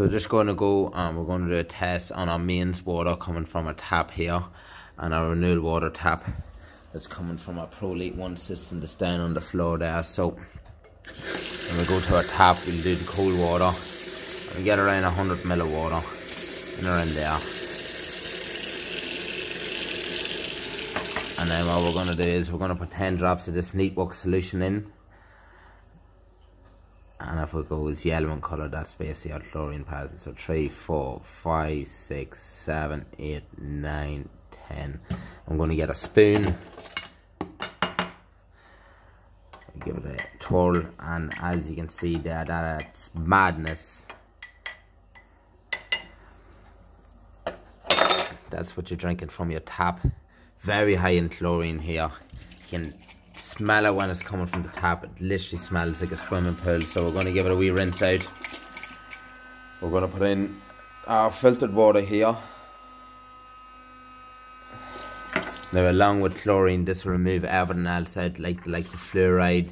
We're just going to go and we're going to do a test on our mains water coming from a tap here and our Renewell water tap that's coming from our Pro Elite 1 system that's down on the floor there. So when we go to our tap, we'll do the cold water and we get around 100 ml of water in around there. And then what we're going to do is we're going to put 10 drops of this Neatwork solution in and if we go with yellow in colour that's basically our chlorine present so 3 4 5 6 7 8 9 10 I'm going to get a spoon. Give it a twirl and as you can see there that's madness. That's what you're drinking from your tap. Very high in chlorine here. You can smell it when it's coming from the tap. It literally smells like a swimming pool. So we're going to give it a wee rinse out. We're going to put in our filtered water here. Now along with chlorine, this will remove everything else out like the likes of fluoride,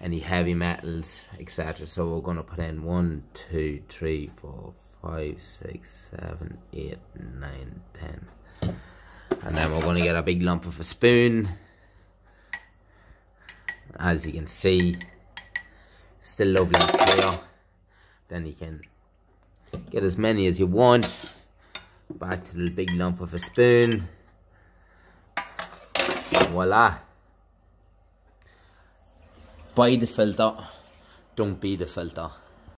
any heavy metals, etc. So we're going to put in one, two, three, four, five, six, seven, eight, nine, ten. And then we're going to get a big lump of a spoon as you can see still lovely and clear. Then you can get as many as you want. Back to the big lump of a spoon. Voila. Buy the filter. Don't be the filter